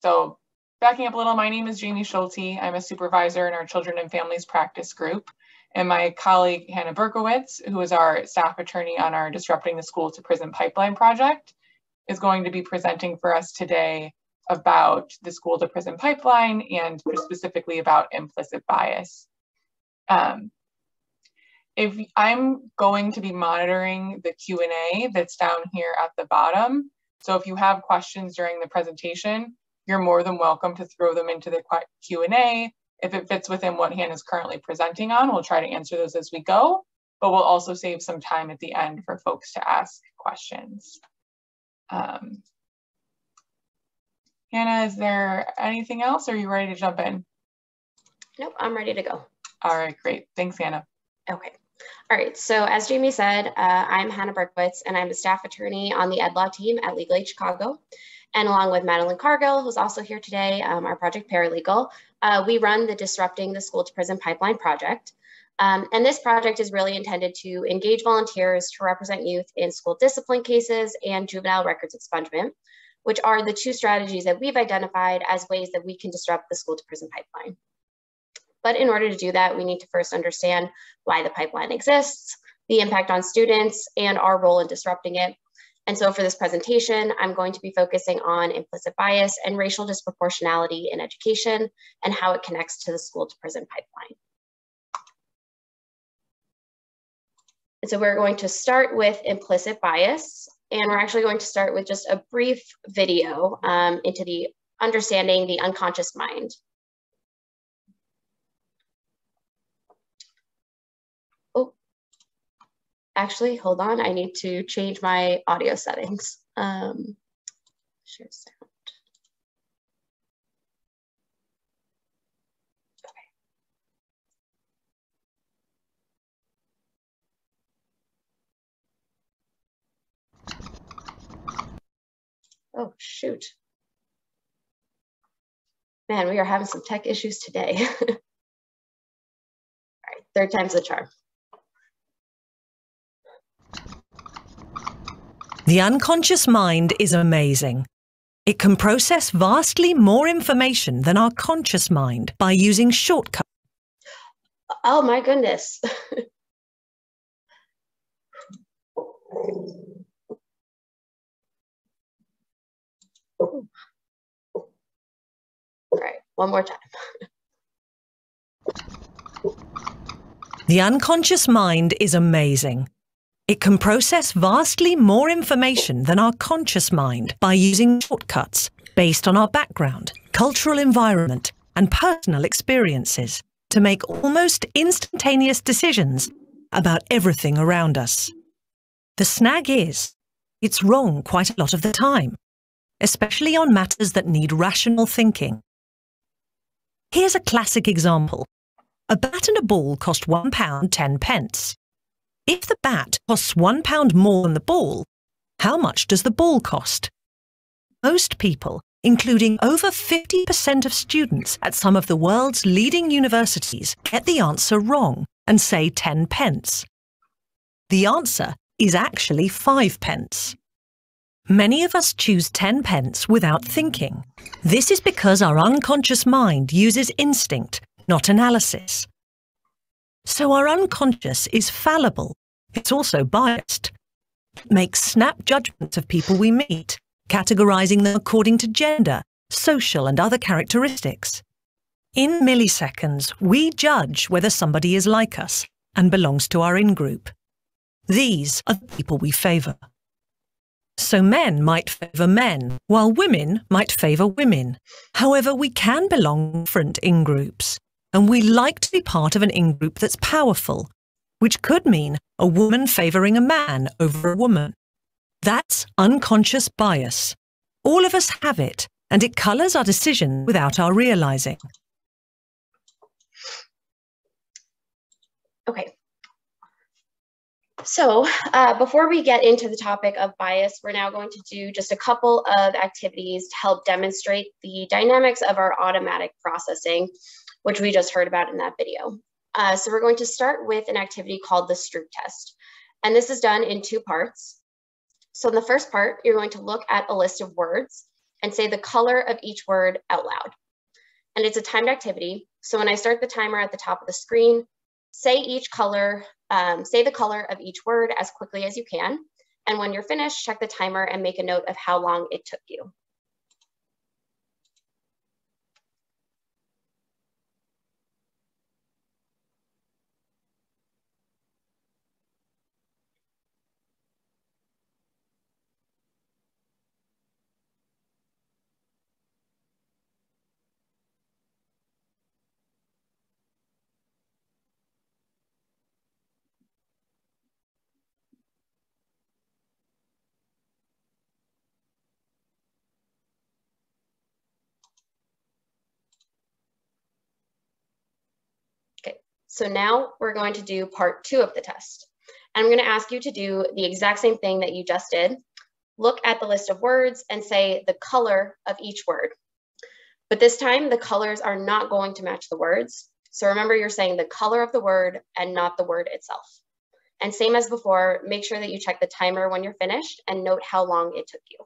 so backing up a little, my name is Jamie Schulte. I'm a supervisor in our Children and Families Practice Group. And my colleague, Hannah Berkowitz, who is our staff attorney on our Disrupting the School to Prison Pipeline project, is going to be presenting for us today about the school to prison pipeline and specifically about implicit bias. Um, if I'm going to be monitoring the Q&A that's down here at the bottom, so if you have questions during the presentation, you're more than welcome to throw them into the Q&A. If it fits within what Hannah is currently presenting on, we'll try to answer those as we go, but we'll also save some time at the end for folks to ask questions. Um, Hannah, is there anything else? Are you ready to jump in? Nope, I'm ready to go. All right, great. Thanks, Hannah. Okay. All right, so as Jamie said, uh, I'm Hannah Berkowitz, and I'm a staff attorney on the Ed Law team at Legal Aid Chicago. And along with Madeline Cargill, who's also here today, um, our project paralegal, uh, we run the Disrupting the School to Prison Pipeline project. Um, and this project is really intended to engage volunteers to represent youth in school discipline cases and juvenile records expungement which are the two strategies that we've identified as ways that we can disrupt the school to prison pipeline. But in order to do that, we need to first understand why the pipeline exists, the impact on students, and our role in disrupting it. And so for this presentation, I'm going to be focusing on implicit bias and racial disproportionality in education and how it connects to the school to prison pipeline. And so we're going to start with implicit bias. And we're actually going to start with just a brief video um, into the understanding the unconscious mind. Actually, hold on. I need to change my audio settings. Um, share sound. Oh, shoot. Man, we are having some tech issues today. All right, third time's the charm. The unconscious mind is amazing. It can process vastly more information than our conscious mind by using shortcuts. Oh my goodness. All right, one more time. the unconscious mind is amazing. It can process vastly more information than our conscious mind by using shortcuts based on our background, cultural environment, and personal experiences to make almost instantaneous decisions about everything around us. The snag is, it's wrong quite a lot of the time especially on matters that need rational thinking. Here's a classic example. A bat and a ball cost £1 10 pence. If the bat costs £1 more than the ball, how much does the ball cost? Most people, including over 50% of students at some of the world's leading universities, get the answer wrong and say 10 pence. The answer is actually 5 pence. Many of us choose 10 pence without thinking. This is because our unconscious mind uses instinct, not analysis. So our unconscious is fallible. It's also biased. Makes snap judgments of people we meet, categorizing them according to gender, social and other characteristics. In milliseconds, we judge whether somebody is like us and belongs to our in-group. These are the people we favour. So men might favour men, while women might favour women. However, we can belong to different in-groups, and we like to be part of an in-group that's powerful, which could mean a woman favouring a man over a woman. That's unconscious bias. All of us have it, and it colours our decision without our realising. Okay, so uh, before we get into the topic of bias, we're now going to do just a couple of activities to help demonstrate the dynamics of our automatic processing, which we just heard about in that video. Uh, so we're going to start with an activity called the Stroop test. And this is done in two parts. So in the first part, you're going to look at a list of words and say the color of each word out loud. And it's a timed activity. So when I start the timer at the top of the screen, say each color, um, say the color of each word as quickly as you can. And when you're finished, check the timer and make a note of how long it took you. So now we're going to do part two of the test. And I'm gonna ask you to do the exact same thing that you just did. Look at the list of words and say the color of each word. But this time the colors are not going to match the words. So remember you're saying the color of the word and not the word itself. And same as before, make sure that you check the timer when you're finished and note how long it took you.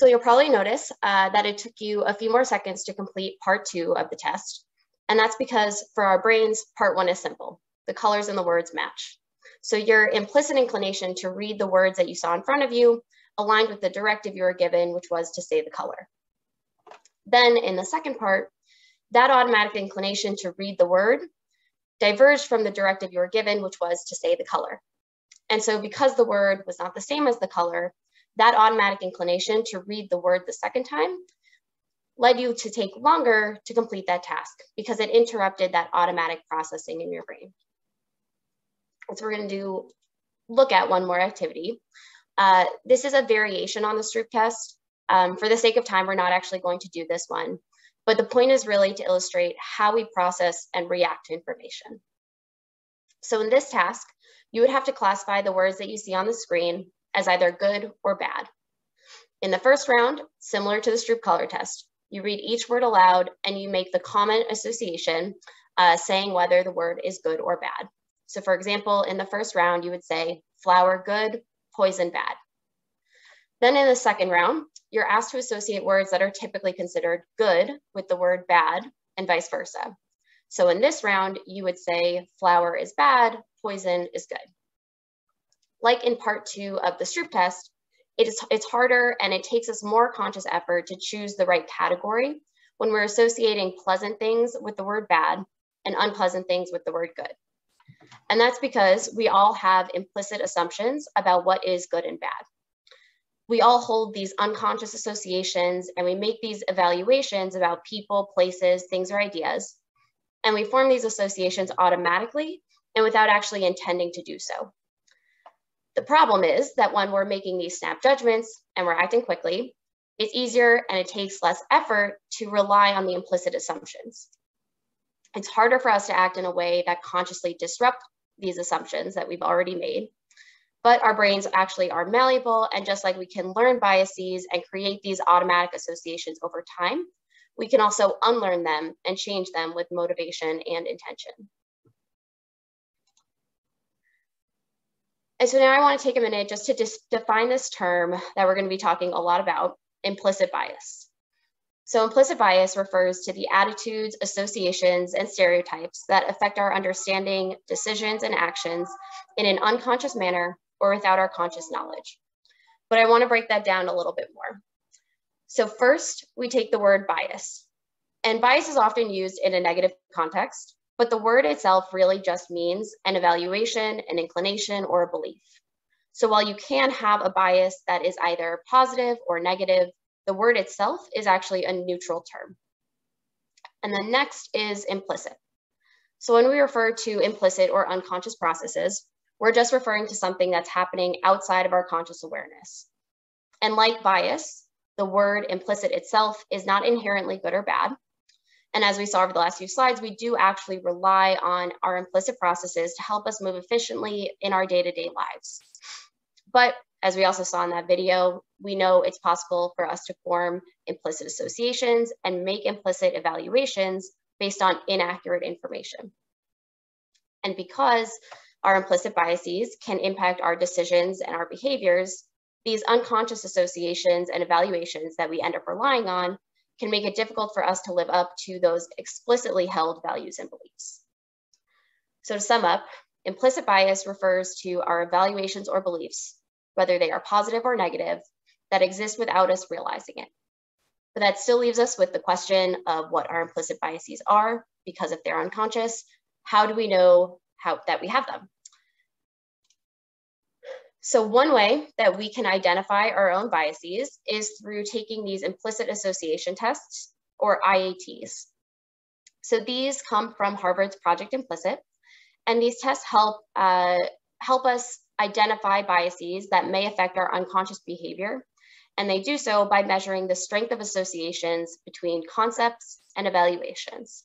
So you'll probably notice uh, that it took you a few more seconds to complete part two of the test. And that's because for our brains, part one is simple. The colors and the words match. So your implicit inclination to read the words that you saw in front of you aligned with the directive you were given, which was to say the color. Then in the second part, that automatic inclination to read the word diverged from the directive you were given, which was to say the color. And so because the word was not the same as the color, that automatic inclination to read the word the second time led you to take longer to complete that task because it interrupted that automatic processing in your brain. So we're gonna do, look at one more activity. Uh, this is a variation on the Stroop test. Um, for the sake of time, we're not actually going to do this one, but the point is really to illustrate how we process and react to information. So in this task, you would have to classify the words that you see on the screen as either good or bad. In the first round, similar to the Stroop color test, you read each word aloud and you make the common association uh, saying whether the word is good or bad. So for example, in the first round, you would say flower good, poison bad. Then in the second round, you're asked to associate words that are typically considered good with the word bad and vice versa. So in this round, you would say flower is bad, poison is good like in part two of the Stroop test, it is, it's harder and it takes us more conscious effort to choose the right category when we're associating pleasant things with the word bad and unpleasant things with the word good. And that's because we all have implicit assumptions about what is good and bad. We all hold these unconscious associations and we make these evaluations about people, places, things, or ideas. And we form these associations automatically and without actually intending to do so. The problem is that when we're making these snap judgments and we're acting quickly, it's easier and it takes less effort to rely on the implicit assumptions. It's harder for us to act in a way that consciously disrupt these assumptions that we've already made. But our brains actually are malleable, and just like we can learn biases and create these automatic associations over time, we can also unlearn them and change them with motivation and intention. And so now I want to take a minute just to define this term that we're going to be talking a lot about, implicit bias. So implicit bias refers to the attitudes, associations, and stereotypes that affect our understanding, decisions, and actions in an unconscious manner or without our conscious knowledge. But I want to break that down a little bit more. So first, we take the word bias. And bias is often used in a negative context, but the word itself really just means an evaluation, an inclination, or a belief. So while you can have a bias that is either positive or negative, the word itself is actually a neutral term. And then next is implicit. So when we refer to implicit or unconscious processes, we're just referring to something that's happening outside of our conscious awareness. And like bias, the word implicit itself is not inherently good or bad. And as we saw over the last few slides, we do actually rely on our implicit processes to help us move efficiently in our day-to-day -day lives. But as we also saw in that video, we know it's possible for us to form implicit associations and make implicit evaluations based on inaccurate information. And because our implicit biases can impact our decisions and our behaviors, these unconscious associations and evaluations that we end up relying on can make it difficult for us to live up to those explicitly held values and beliefs. So to sum up, implicit bias refers to our evaluations or beliefs, whether they are positive or negative, that exist without us realizing it. But that still leaves us with the question of what our implicit biases are, because if they're unconscious, how do we know how, that we have them? So one way that we can identify our own biases is through taking these implicit association tests or IATs. So these come from Harvard's Project Implicit, and these tests help, uh, help us identify biases that may affect our unconscious behavior, and they do so by measuring the strength of associations between concepts and evaluations.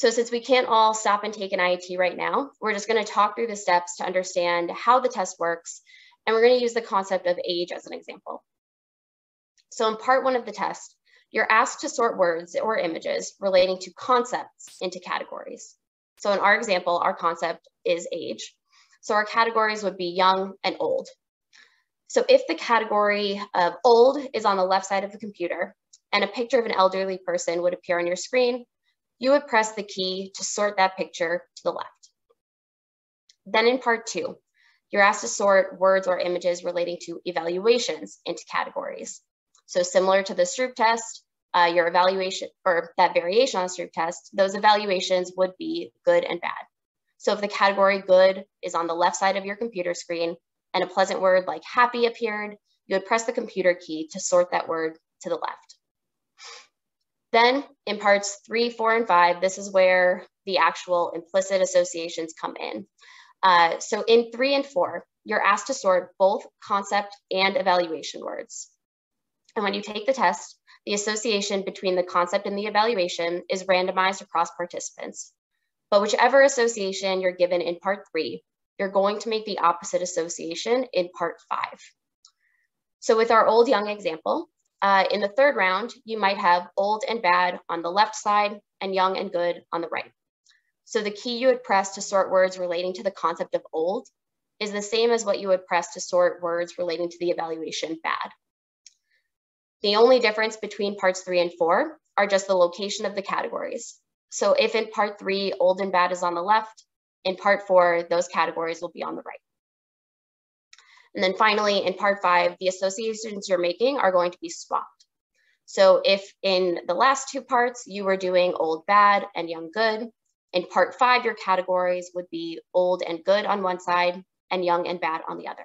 So since we can't all stop and take an IAT right now, we're just gonna talk through the steps to understand how the test works, and we're gonna use the concept of age as an example. So in part one of the test, you're asked to sort words or images relating to concepts into categories. So in our example, our concept is age. So our categories would be young and old. So if the category of old is on the left side of the computer and a picture of an elderly person would appear on your screen, you would press the key to sort that picture to the left. Then in part two, you're asked to sort words or images relating to evaluations into categories. So similar to the Stroop test, uh, your evaluation or that variation on the Stroop test, those evaluations would be good and bad. So if the category good is on the left side of your computer screen and a pleasant word like happy appeared, you would press the computer key to sort that word to the left. Then in parts three, four, and five, this is where the actual implicit associations come in. Uh, so in three and four, you're asked to sort both concept and evaluation words. And when you take the test, the association between the concept and the evaluation is randomized across participants. But whichever association you're given in part three, you're going to make the opposite association in part five. So with our old young example, uh, in the third round, you might have old and bad on the left side and young and good on the right. So the key you would press to sort words relating to the concept of old is the same as what you would press to sort words relating to the evaluation bad. The only difference between parts three and four are just the location of the categories. So if in part three, old and bad is on the left, in part four, those categories will be on the right. And then finally, in part five, the associations you're making are going to be swapped. So if in the last two parts, you were doing old bad and young good, in part five, your categories would be old and good on one side and young and bad on the other.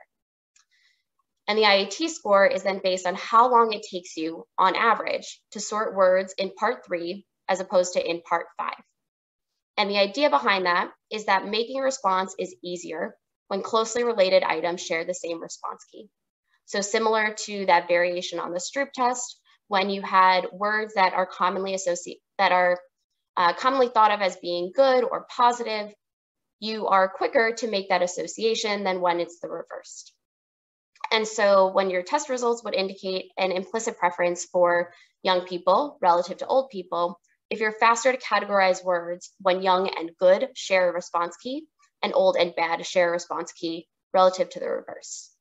And the IAT score is then based on how long it takes you on average to sort words in part three as opposed to in part five. And the idea behind that is that making a response is easier when closely related items share the same response key. So similar to that variation on the Stroop test, when you had words that are commonly associated, that are uh, commonly thought of as being good or positive, you are quicker to make that association than when it's the reversed. And so when your test results would indicate an implicit preference for young people relative to old people, if you're faster to categorize words when young and good share a response key, and old and bad share response key relative to the reverse.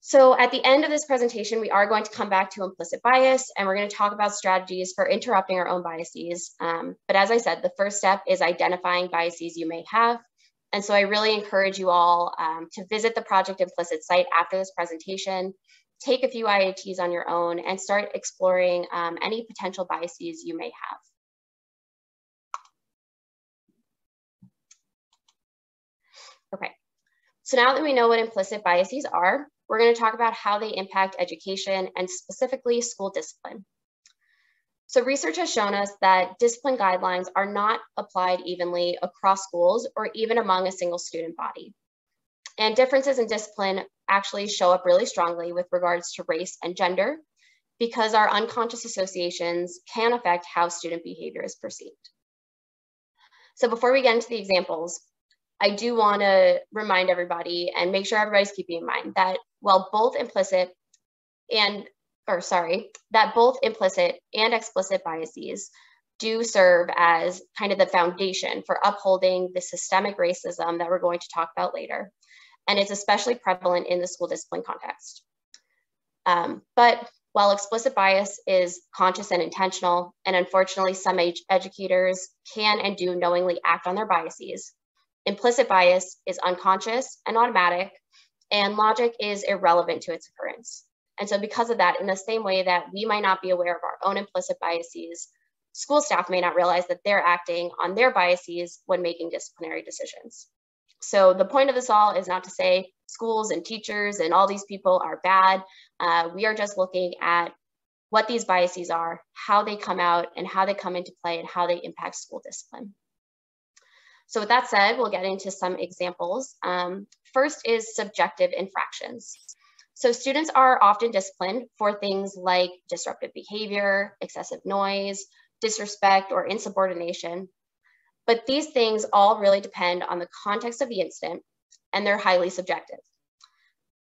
So at the end of this presentation, we are going to come back to implicit bias and we're going to talk about strategies for interrupting our own biases. Um, but as I said, the first step is identifying biases you may have. And so I really encourage you all um, to visit the Project Implicit site after this presentation, take a few IATs on your own and start exploring um, any potential biases you may have. Okay, so now that we know what implicit biases are, we're going to talk about how they impact education and specifically school discipline. So research has shown us that discipline guidelines are not applied evenly across schools or even among a single student body. And differences in discipline actually show up really strongly with regards to race and gender because our unconscious associations can affect how student behavior is perceived. So before we get into the examples, I do want to remind everybody and make sure everybody's keeping in mind that while both implicit and, or sorry, that both implicit and explicit biases do serve as kind of the foundation for upholding the systemic racism that we're going to talk about later. And it's especially prevalent in the school discipline context. Um, but while explicit bias is conscious and intentional, and unfortunately some ed educators can and do knowingly act on their biases, implicit bias is unconscious and automatic, and logic is irrelevant to its occurrence. And so because of that, in the same way that we might not be aware of our own implicit biases, school staff may not realize that they're acting on their biases when making disciplinary decisions. So the point of this all is not to say schools and teachers and all these people are bad. Uh, we are just looking at what these biases are, how they come out, and how they come into play, and how they impact school discipline. So with that said, we'll get into some examples. Um, first is subjective infractions. So students are often disciplined for things like disruptive behavior, excessive noise, disrespect, or insubordination. But these things all really depend on the context of the incident and they're highly subjective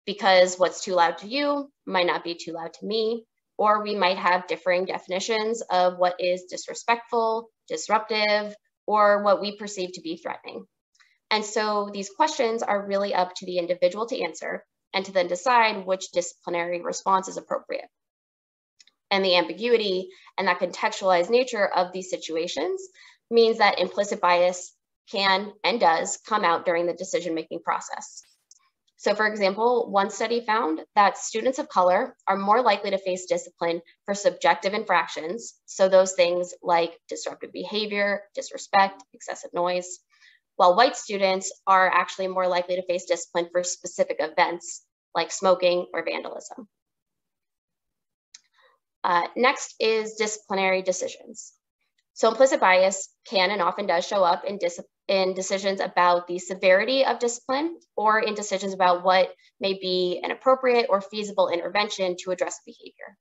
because what's too loud to you might not be too loud to me, or we might have differing definitions of what is disrespectful, disruptive, or what we perceive to be threatening. And so these questions are really up to the individual to answer and to then decide which disciplinary response is appropriate. And the ambiguity and that contextualized nature of these situations means that implicit bias can and does come out during the decision-making process. So for example, one study found that students of color are more likely to face discipline for subjective infractions. So those things like disruptive behavior, disrespect, excessive noise, while white students are actually more likely to face discipline for specific events like smoking or vandalism. Uh, next is disciplinary decisions. So implicit bias can and often does show up in, in decisions about the severity of discipline or in decisions about what may be an appropriate or feasible intervention to address behavior.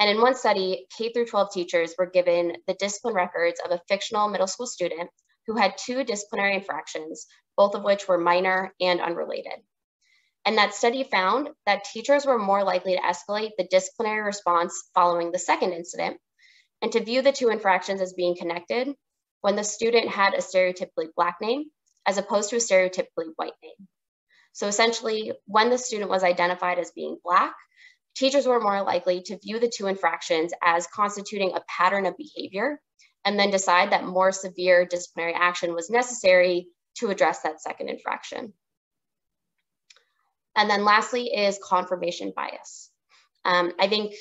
And in one study, K through 12 teachers were given the discipline records of a fictional middle school student who had two disciplinary infractions, both of which were minor and unrelated. And that study found that teachers were more likely to escalate the disciplinary response following the second incident and to view the two infractions as being connected when the student had a stereotypically black name as opposed to a stereotypically white name. So essentially, when the student was identified as being black, teachers were more likely to view the two infractions as constituting a pattern of behavior and then decide that more severe disciplinary action was necessary to address that second infraction. And then lastly is confirmation bias. Um, I think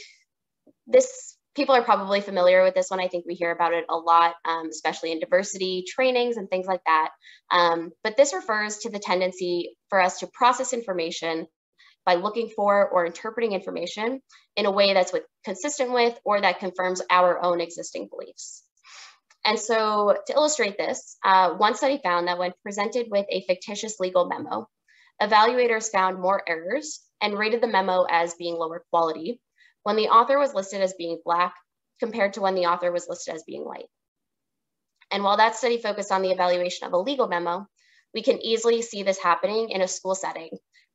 this people are probably familiar with this one. I think we hear about it a lot, um, especially in diversity trainings and things like that. Um, but this refers to the tendency for us to process information by looking for or interpreting information in a way that's with, consistent with or that confirms our own existing beliefs. And so to illustrate this, uh, one study found that when presented with a fictitious legal memo, evaluators found more errors and rated the memo as being lower quality when the author was listed as being Black compared to when the author was listed as being white. And while that study focused on the evaluation of a legal memo, we can easily see this happening in a school setting,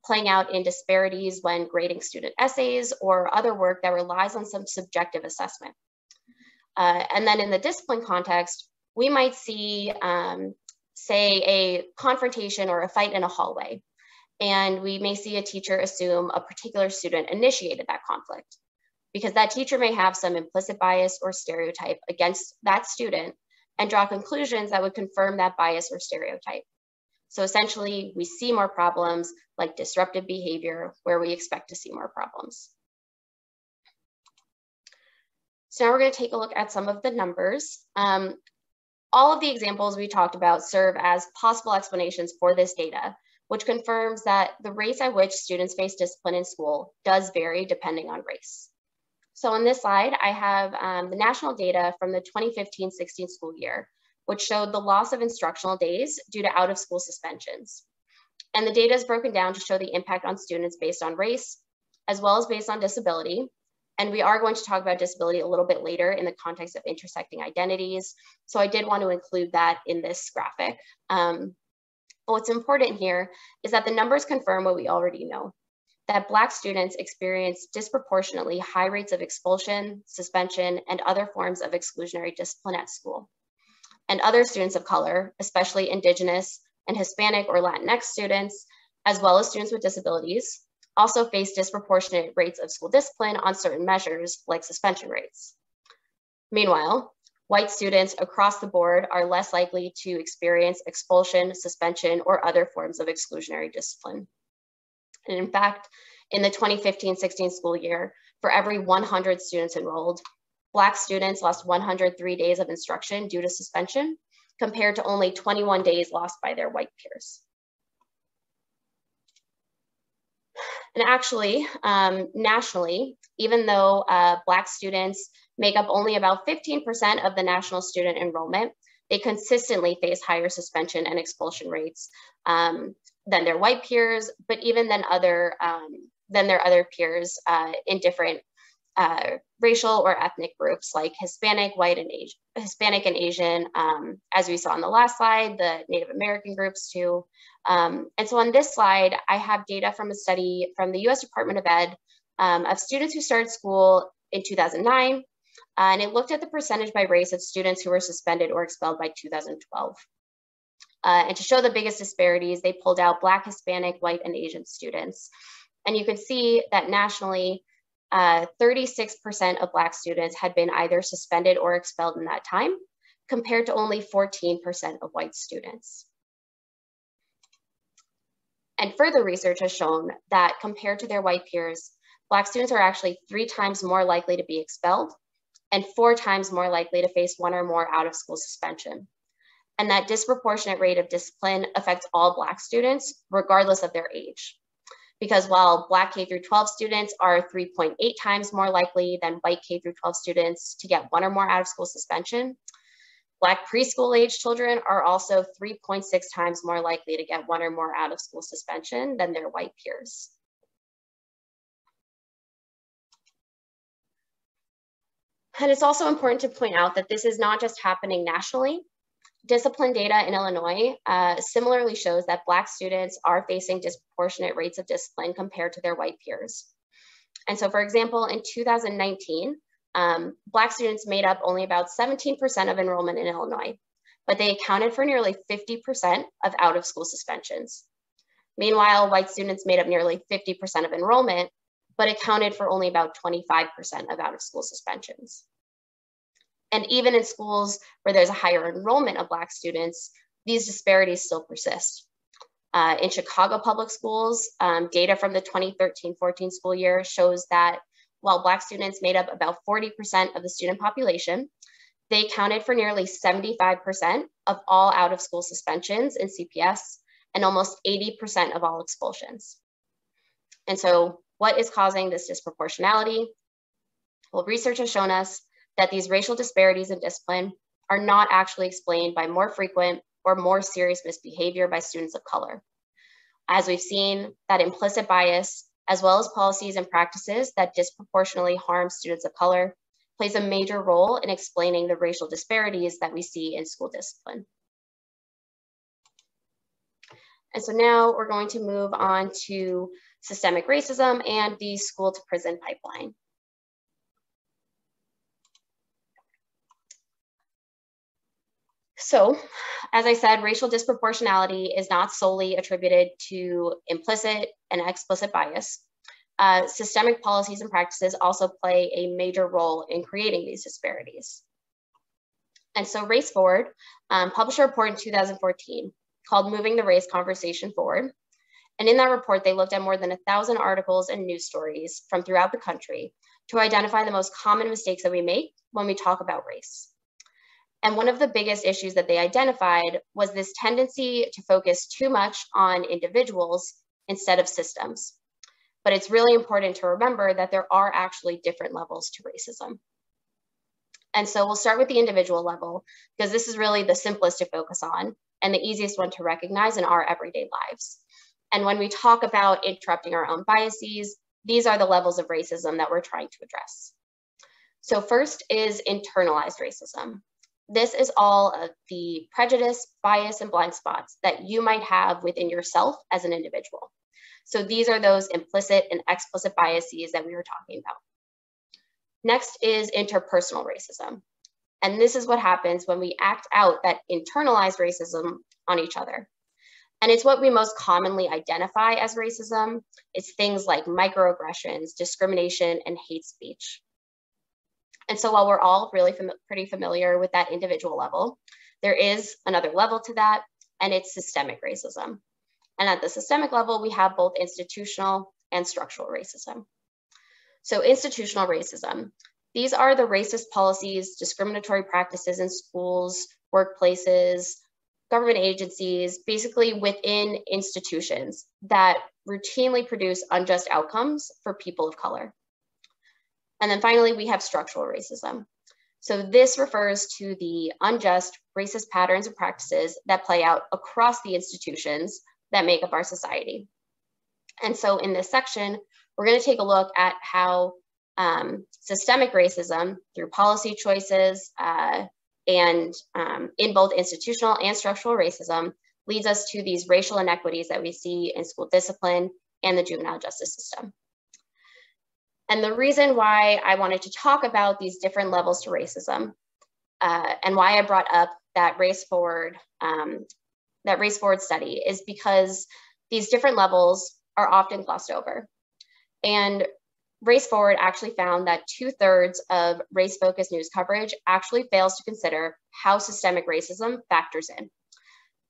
playing out in disparities when grading student essays or other work that relies on some subjective assessment. Uh, and then in the discipline context, we might see, um, say, a confrontation or a fight in a hallway. And we may see a teacher assume a particular student initiated that conflict because that teacher may have some implicit bias or stereotype against that student and draw conclusions that would confirm that bias or stereotype. So essentially, we see more problems like disruptive behavior where we expect to see more problems. So now we're going to take a look at some of the numbers. Um, all of the examples we talked about serve as possible explanations for this data, which confirms that the rates at which students face discipline in school does vary depending on race. So on this slide, I have um, the national data from the 2015-16 school year, which showed the loss of instructional days due to out of school suspensions. And the data is broken down to show the impact on students based on race, as well as based on disability. And we are going to talk about disability a little bit later in the context of intersecting identities. So I did want to include that in this graphic. Um, but what's important here is that the numbers confirm what we already know, that Black students experience disproportionately high rates of expulsion, suspension, and other forms of exclusionary discipline at school. And other students of color, especially Indigenous and Hispanic or Latinx students, as well as students with disabilities, also face disproportionate rates of school discipline on certain measures like suspension rates. Meanwhile, white students across the board are less likely to experience expulsion, suspension, or other forms of exclusionary discipline. And in fact, in the 2015-16 school year, for every 100 students enrolled, Black students lost 103 days of instruction due to suspension, compared to only 21 days lost by their white peers. And actually, um, nationally, even though uh, Black students make up only about 15% of the national student enrollment, they consistently face higher suspension and expulsion rates um, than their white peers, but even than other um, than their other peers uh, in different uh, racial or ethnic groups like Hispanic, white, and Asian, Hispanic and Asian, um, as we saw on the last slide, the Native American groups too. Um, and so on this slide, I have data from a study from the US Department of Ed um, of students who started school in 2009, uh, and it looked at the percentage by race of students who were suspended or expelled by 2012. Uh, and to show the biggest disparities, they pulled out Black, Hispanic, white, and Asian students. And you can see that nationally, 36% uh, of Black students had been either suspended or expelled in that time, compared to only 14% of white students. And further research has shown that compared to their white peers, Black students are actually three times more likely to be expelled and four times more likely to face one or more out of school suspension. And that disproportionate rate of discipline affects all Black students, regardless of their age because while Black K through 12 students are 3.8 times more likely than white K through 12 students to get one or more out of school suspension, Black preschool age children are also 3.6 times more likely to get one or more out of school suspension than their white peers. And it's also important to point out that this is not just happening nationally, discipline data in Illinois uh, similarly shows that Black students are facing disproportionate rates of discipline compared to their white peers. And so, for example, in 2019, um, Black students made up only about 17% of enrollment in Illinois, but they accounted for nearly 50% of out of school suspensions. Meanwhile, white students made up nearly 50% of enrollment, but accounted for only about 25% of out of school suspensions. And even in schools where there's a higher enrollment of Black students, these disparities still persist. Uh, in Chicago public schools, um, data from the 2013-14 school year shows that while Black students made up about 40% of the student population, they accounted for nearly 75% of all out of school suspensions in CPS and almost 80% of all expulsions. And so what is causing this disproportionality? Well, research has shown us that these racial disparities in discipline are not actually explained by more frequent or more serious misbehavior by students of color. As we've seen, that implicit bias, as well as policies and practices that disproportionately harm students of color, plays a major role in explaining the racial disparities that we see in school discipline. And so now we're going to move on to systemic racism and the school to prison pipeline. So, as I said, racial disproportionality is not solely attributed to implicit and explicit bias. Uh, systemic policies and practices also play a major role in creating these disparities. And so Race Forward um, published a report in 2014 called Moving the Race Conversation Forward. And in that report, they looked at more than a thousand articles and news stories from throughout the country to identify the most common mistakes that we make when we talk about race. And one of the biggest issues that they identified was this tendency to focus too much on individuals instead of systems. But it's really important to remember that there are actually different levels to racism. And so we'll start with the individual level because this is really the simplest to focus on and the easiest one to recognize in our everyday lives. And when we talk about interrupting our own biases, these are the levels of racism that we're trying to address. So first is internalized racism. This is all of the prejudice, bias, and blind spots that you might have within yourself as an individual. So these are those implicit and explicit biases that we were talking about. Next is interpersonal racism. And this is what happens when we act out that internalized racism on each other. And it's what we most commonly identify as racism. It's things like microaggressions, discrimination, and hate speech. And so while we're all really fam pretty familiar with that individual level, there is another level to that, and it's systemic racism. And at the systemic level, we have both institutional and structural racism. So institutional racism, these are the racist policies, discriminatory practices in schools, workplaces, government agencies, basically within institutions that routinely produce unjust outcomes for people of color. And then finally, we have structural racism. So this refers to the unjust racist patterns and practices that play out across the institutions that make up our society. And so in this section, we're gonna take a look at how um, systemic racism through policy choices, uh, and um, in both institutional and structural racism leads us to these racial inequities that we see in school discipline and the juvenile justice system. And the reason why I wanted to talk about these different levels to racism uh, and why I brought up that race forward, um, that race forward study is because these different levels are often glossed over. And Race Forward actually found that two thirds of race focused news coverage actually fails to consider how systemic racism factors in.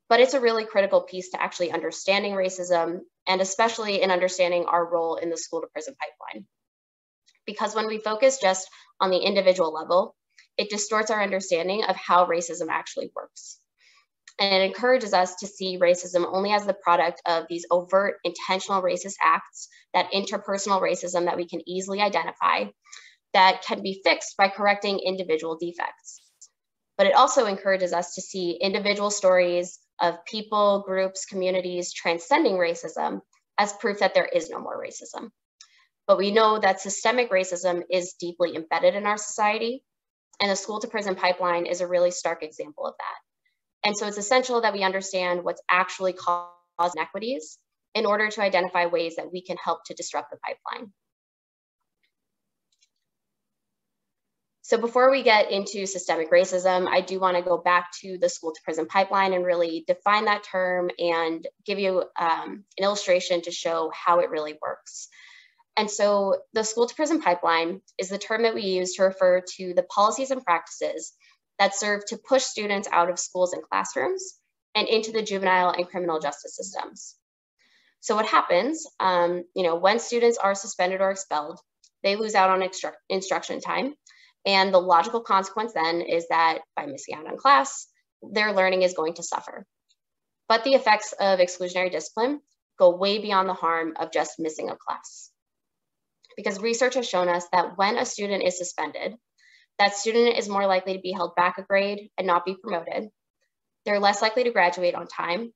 But it's a really critical piece to actually understanding racism and especially in understanding our role in the school to prison pipeline. Because when we focus just on the individual level, it distorts our understanding of how racism actually works. And it encourages us to see racism only as the product of these overt, intentional racist acts that interpersonal racism that we can easily identify that can be fixed by correcting individual defects. But it also encourages us to see individual stories of people, groups, communities transcending racism as proof that there is no more racism. But we know that systemic racism is deeply embedded in our society, and the school to prison pipeline is a really stark example of that. And so it's essential that we understand what's actually causing inequities in order to identify ways that we can help to disrupt the pipeline. So before we get into systemic racism, I do want to go back to the school to prison pipeline and really define that term and give you um, an illustration to show how it really works. And so the school to prison pipeline is the term that we use to refer to the policies and practices that serve to push students out of schools and classrooms and into the juvenile and criminal justice systems. So what happens, um, you know, when students are suspended or expelled, they lose out on instru instruction time. And the logical consequence then is that by missing out on class, their learning is going to suffer. But the effects of exclusionary discipline go way beyond the harm of just missing a class. Because research has shown us that when a student is suspended, that student is more likely to be held back a grade and not be promoted. They're less likely to graduate on time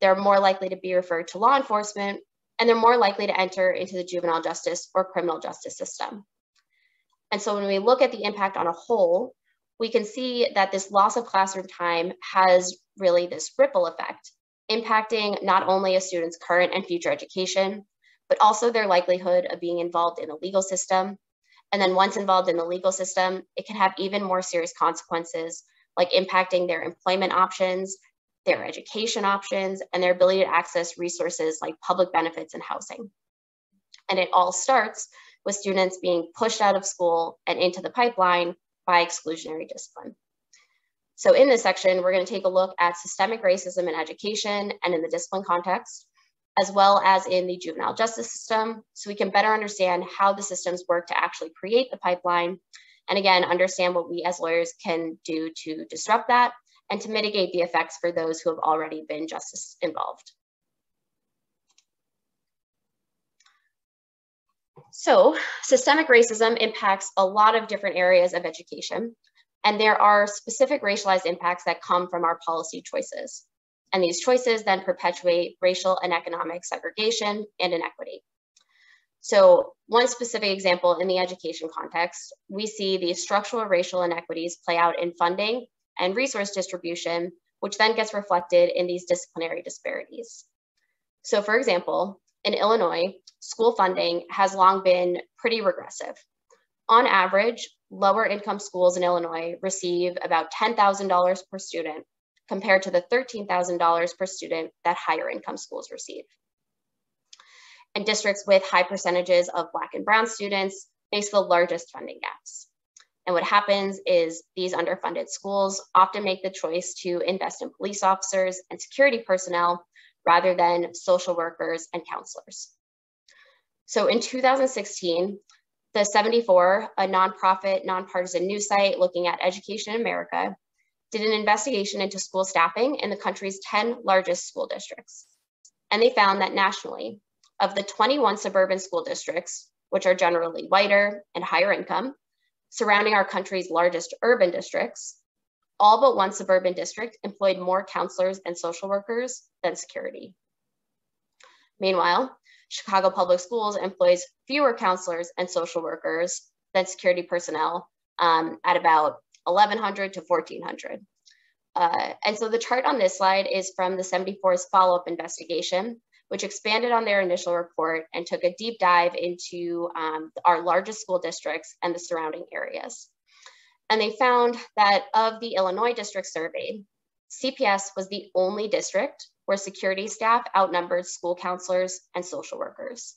they're more likely to be referred to law enforcement, and they're more likely to enter into the juvenile justice or criminal justice system. And so when we look at the impact on a whole, we can see that this loss of classroom time has really this ripple effect, impacting not only a student's current and future education, but also their likelihood of being involved in the legal system. And then once involved in the legal system, it can have even more serious consequences, like impacting their employment options their education options, and their ability to access resources like public benefits and housing. And it all starts with students being pushed out of school and into the pipeline by exclusionary discipline. So in this section, we're gonna take a look at systemic racism in education and in the discipline context, as well as in the juvenile justice system, so we can better understand how the systems work to actually create the pipeline, and again, understand what we as lawyers can do to disrupt that and to mitigate the effects for those who have already been justice involved. So systemic racism impacts a lot of different areas of education, and there are specific racialized impacts that come from our policy choices. And these choices then perpetuate racial and economic segregation and inequity. So one specific example in the education context, we see these structural racial inequities play out in funding and resource distribution, which then gets reflected in these disciplinary disparities. So for example, in Illinois, school funding has long been pretty regressive. On average, lower income schools in Illinois receive about $10,000 per student compared to the $13,000 per student that higher income schools receive. And districts with high percentages of Black and Brown students face the largest funding gaps. And what happens is these underfunded schools often make the choice to invest in police officers and security personnel rather than social workers and counselors. So in 2016, the 74, a nonprofit, nonpartisan news site looking at education in America, did an investigation into school staffing in the country's 10 largest school districts. And they found that nationally, of the 21 suburban school districts, which are generally whiter and higher income, surrounding our country's largest urban districts, all but one suburban district employed more counselors and social workers than security. Meanwhile, Chicago Public Schools employs fewer counselors and social workers than security personnel um, at about 1,100 to 1,400. Uh, and so the chart on this slide is from the 74's follow-up investigation, which expanded on their initial report and took a deep dive into um, our largest school districts and the surrounding areas. And they found that of the Illinois district surveyed, CPS was the only district where security staff outnumbered school counselors and social workers.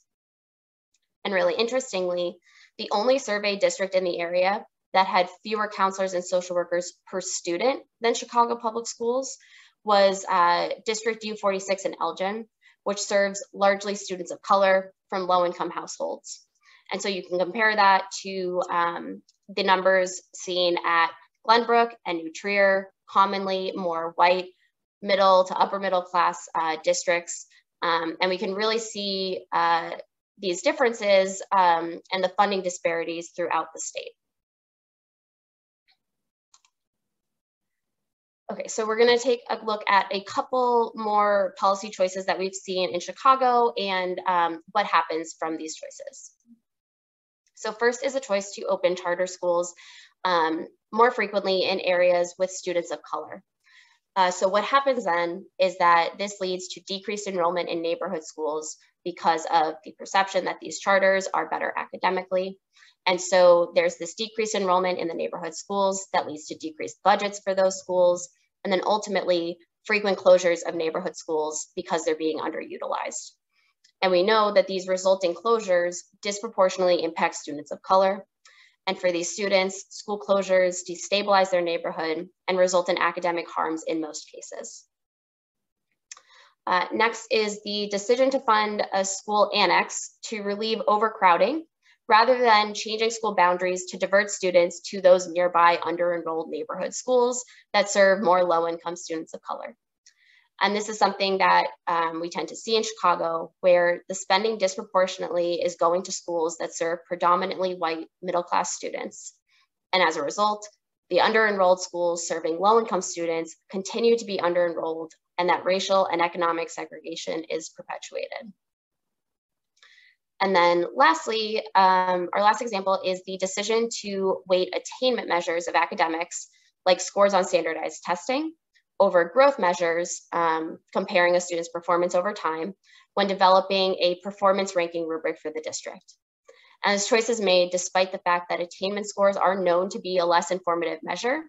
And really interestingly, the only survey district in the area that had fewer counselors and social workers per student than Chicago Public Schools was uh, District U46 in Elgin, which serves largely students of color from low income households. And so you can compare that to um, the numbers seen at Glenbrook and New Trier, commonly more white, middle to upper middle class uh, districts. Um, and we can really see uh, these differences um, and the funding disparities throughout the state. Okay, so we're gonna take a look at a couple more policy choices that we've seen in Chicago and um, what happens from these choices. So first is a choice to open charter schools um, more frequently in areas with students of color. Uh, so what happens then is that this leads to decreased enrollment in neighborhood schools because of the perception that these charters are better academically. And so there's this decreased enrollment in the neighborhood schools that leads to decreased budgets for those schools and then ultimately frequent closures of neighborhood schools because they're being underutilized. And we know that these resulting closures disproportionately impact students of color. And for these students, school closures destabilize their neighborhood and result in academic harms in most cases. Uh, next is the decision to fund a school annex to relieve overcrowding rather than changing school boundaries to divert students to those nearby under-enrolled neighborhood schools that serve more low-income students of color. And this is something that um, we tend to see in Chicago, where the spending disproportionately is going to schools that serve predominantly white middle-class students. And as a result, the under-enrolled schools serving low-income students continue to be under-enrolled and that racial and economic segregation is perpetuated. And then lastly, um, our last example is the decision to weight attainment measures of academics, like scores on standardized testing, over growth measures, um, comparing a student's performance over time when developing a performance ranking rubric for the district. And this choice is made despite the fact that attainment scores are known to be a less informative measure,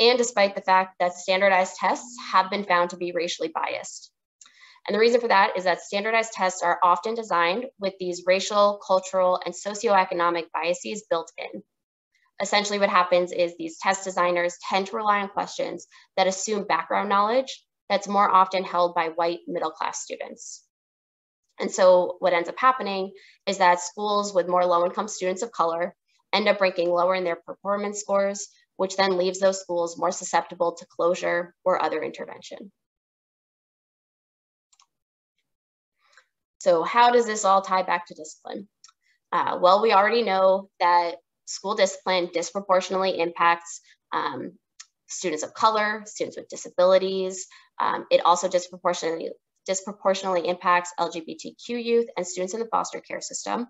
and despite the fact that standardized tests have been found to be racially biased. And the reason for that is that standardized tests are often designed with these racial, cultural, and socioeconomic biases built in. Essentially what happens is these test designers tend to rely on questions that assume background knowledge that's more often held by white middle-class students. And so what ends up happening is that schools with more low-income students of color end up ranking lower in their performance scores, which then leaves those schools more susceptible to closure or other intervention. So how does this all tie back to discipline? Uh, well, we already know that school discipline disproportionately impacts um, students of color, students with disabilities. Um, it also disproportionately, disproportionately impacts LGBTQ youth and students in the foster care system.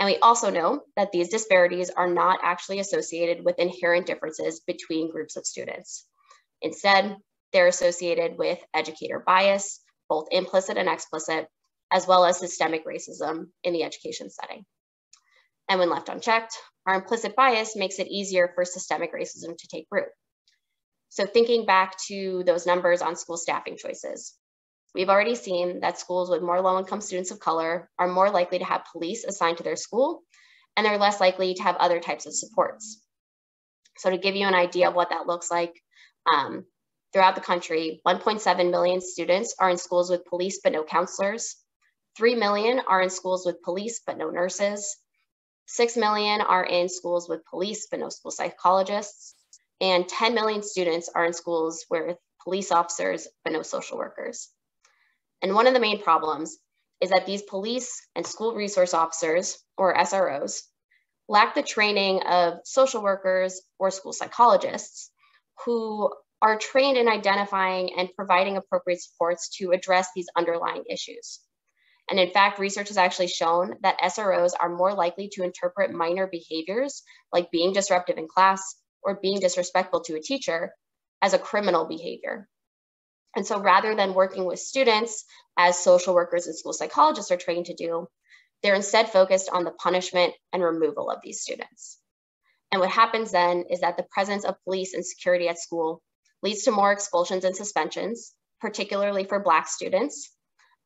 And we also know that these disparities are not actually associated with inherent differences between groups of students. Instead, they're associated with educator bias, both implicit and explicit, as well as systemic racism in the education setting. And when left unchecked, our implicit bias makes it easier for systemic racism to take root. So thinking back to those numbers on school staffing choices, we've already seen that schools with more low-income students of color are more likely to have police assigned to their school, and they're less likely to have other types of supports. So to give you an idea of what that looks like, um, throughout the country, 1.7 million students are in schools with police but no counselors. 3 million are in schools with police but no nurses. 6 million are in schools with police but no school psychologists. And 10 million students are in schools with police officers but no social workers. And one of the main problems is that these police and school resource officers, or SROs, lack the training of social workers or school psychologists who are trained in identifying and providing appropriate supports to address these underlying issues. And in fact, research has actually shown that SROs are more likely to interpret minor behaviors like being disruptive in class or being disrespectful to a teacher as a criminal behavior. And so rather than working with students as social workers and school psychologists are trained to do, they're instead focused on the punishment and removal of these students. And what happens then is that the presence of police and security at school leads to more expulsions and suspensions, particularly for Black students.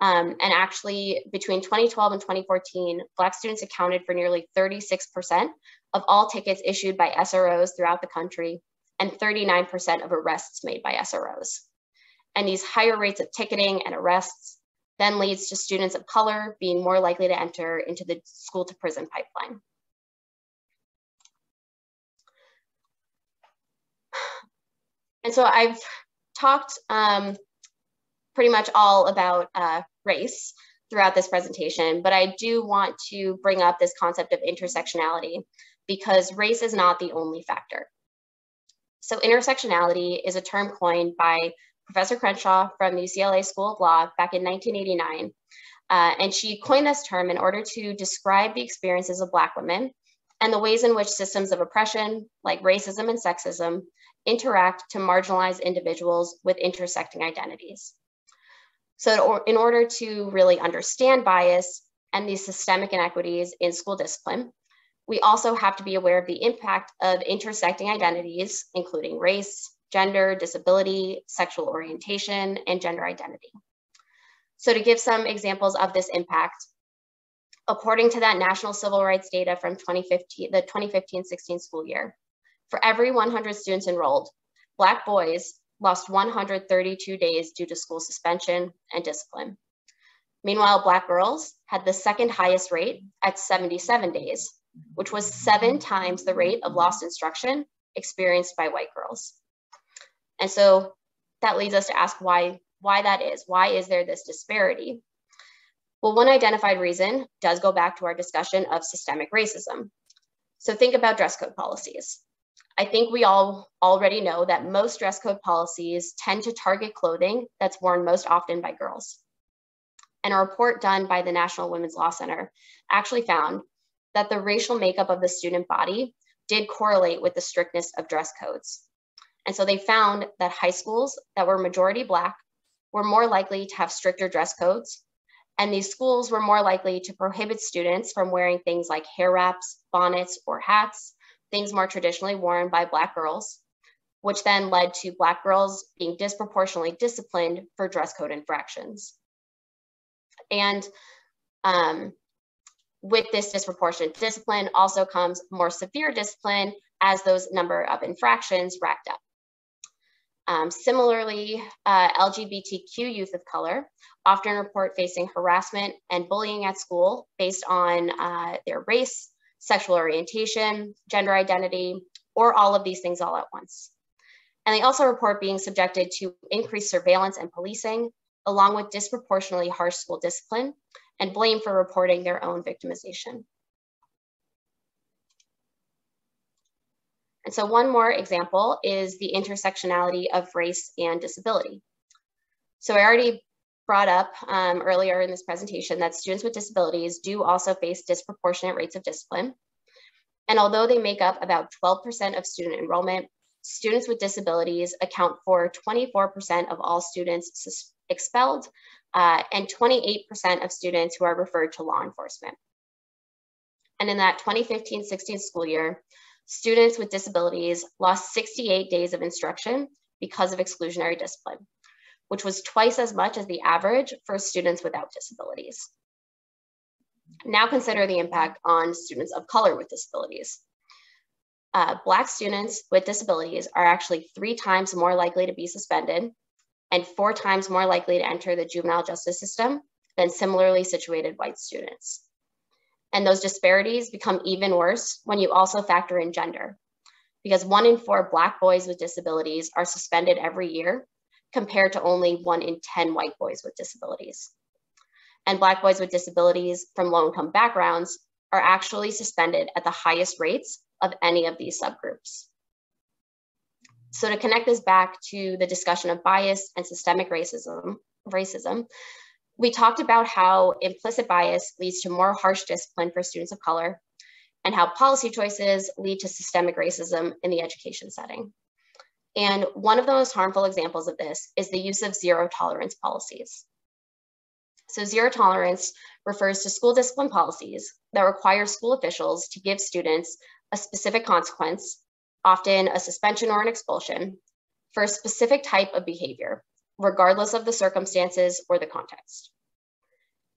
Um, and actually, between 2012 and 2014, Black students accounted for nearly 36% of all tickets issued by SROs throughout the country and 39% of arrests made by SROs. And these higher rates of ticketing and arrests then leads to students of color being more likely to enter into the school to prison pipeline. And so I've talked um, pretty much all about uh, race throughout this presentation, but I do want to bring up this concept of intersectionality because race is not the only factor. So intersectionality is a term coined by Professor Crenshaw from the UCLA School of Law back in 1989. Uh, and she coined this term in order to describe the experiences of Black women and the ways in which systems of oppression, like racism and sexism, interact to marginalize individuals with intersecting identities. So in order to really understand bias and these systemic inequities in school discipline, we also have to be aware of the impact of intersecting identities, including race, gender, disability, sexual orientation, and gender identity. So to give some examples of this impact, according to that national civil rights data from 2015, the 2015-16 school year, for every 100 students enrolled, Black boys lost 132 days due to school suspension and discipline. Meanwhile, Black girls had the second highest rate at 77 days, which was seven times the rate of lost instruction experienced by white girls. And so that leads us to ask why, why that is. Why is there this disparity? Well, one identified reason does go back to our discussion of systemic racism. So think about dress code policies. I think we all already know that most dress code policies tend to target clothing that's worn most often by girls. And a report done by the National Women's Law Center actually found that the racial makeup of the student body did correlate with the strictness of dress codes. And so they found that high schools that were majority Black were more likely to have stricter dress codes. And these schools were more likely to prohibit students from wearing things like hair wraps, bonnets, or hats things more traditionally worn by Black girls, which then led to Black girls being disproportionately disciplined for dress code infractions. And um, with this disproportionate discipline also comes more severe discipline as those number of infractions racked up. Um, similarly, uh, LGBTQ youth of color often report facing harassment and bullying at school based on uh, their race, sexual orientation, gender identity, or all of these things all at once. And they also report being subjected to increased surveillance and policing, along with disproportionately harsh school discipline and blame for reporting their own victimization. And so one more example is the intersectionality of race and disability. So I already brought up um, earlier in this presentation that students with disabilities do also face disproportionate rates of discipline. And although they make up about 12% of student enrollment, students with disabilities account for 24% of all students expelled uh, and 28% of students who are referred to law enforcement. And in that 2015-16 school year, students with disabilities lost 68 days of instruction because of exclusionary discipline, which was twice as much as the average for students without disabilities. Now consider the impact on students of color with disabilities. Uh, Black students with disabilities are actually three times more likely to be suspended and four times more likely to enter the juvenile justice system than similarly situated white students. And those disparities become even worse when you also factor in gender, because one in four Black boys with disabilities are suspended every year, compared to only one in 10 white boys with disabilities. And Black boys with disabilities from low income backgrounds are actually suspended at the highest rates of any of these subgroups. So to connect this back to the discussion of bias and systemic racism, racism we talked about how implicit bias leads to more harsh discipline for students of color and how policy choices lead to systemic racism in the education setting. And one of the most harmful examples of this is the use of zero tolerance policies. So zero tolerance refers to school discipline policies that require school officials to give students a specific consequence, often a suspension or an expulsion, for a specific type of behavior, regardless of the circumstances or the context.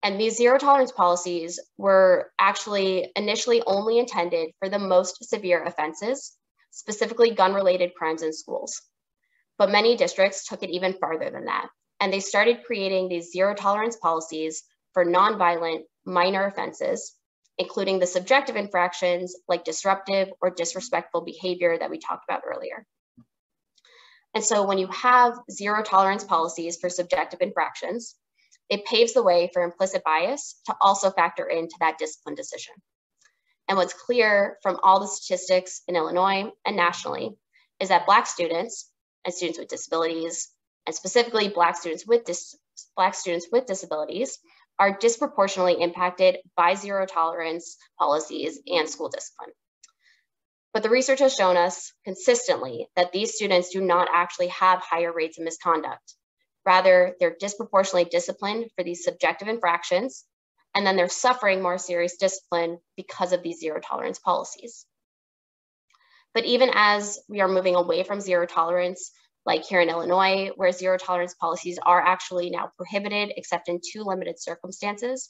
And these zero tolerance policies were actually initially only intended for the most severe offenses, specifically gun related crimes in schools. But many districts took it even farther than that. And they started creating these zero tolerance policies for nonviolent minor offenses, including the subjective infractions like disruptive or disrespectful behavior that we talked about earlier. And so when you have zero tolerance policies for subjective infractions, it paves the way for implicit bias to also factor into that discipline decision. And what's clear from all the statistics in Illinois and nationally is that Black students and students with disabilities, and specifically Black students with, dis Black students with disabilities, are disproportionately impacted by zero tolerance policies and school discipline. But the research has shown us consistently that these students do not actually have higher rates of misconduct. Rather, they're disproportionately disciplined for these subjective infractions, and then they're suffering more serious discipline because of these zero tolerance policies. But even as we are moving away from zero tolerance, like here in Illinois, where zero tolerance policies are actually now prohibited except in two limited circumstances,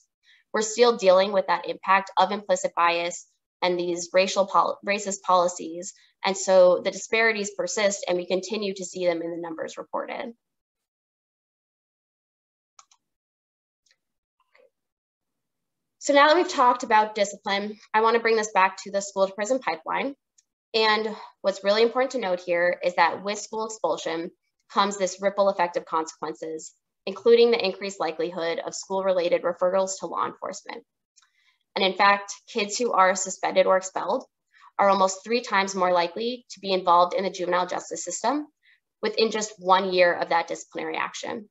we're still dealing with that impact of implicit bias and these racial pol racist policies. And so the disparities persist and we continue to see them in the numbers reported. So now that we've talked about discipline, I wanna bring this back to the school to prison pipeline. And what's really important to note here is that with school expulsion comes this ripple effect of consequences, including the increased likelihood of school related referrals to law enforcement. And in fact, kids who are suspended or expelled are almost three times more likely to be involved in the juvenile justice system within just one year of that disciplinary action.